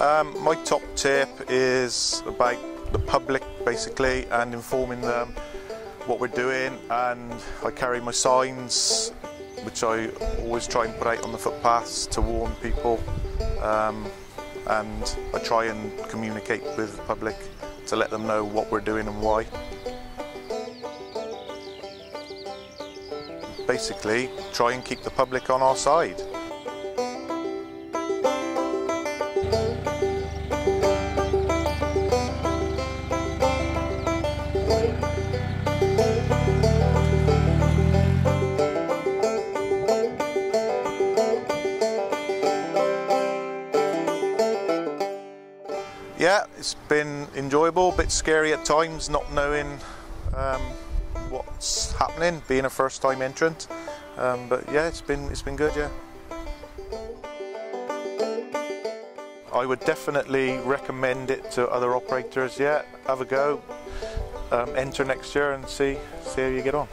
Um, my top tip is about the public basically and informing them what we're doing and I carry my signs which I always try and put out on the footpaths to warn people um, and I try and communicate with the public to let them know what we're doing and why. Basically, try and keep the public on our side. Yeah, it's been enjoyable, a bit scary at times, not knowing um, what's happening, being a first-time entrant. Um, but yeah, it's been it's been good. Yeah. I would definitely recommend it to other operators. Yeah, have a go, um, enter next year and see see how you get on.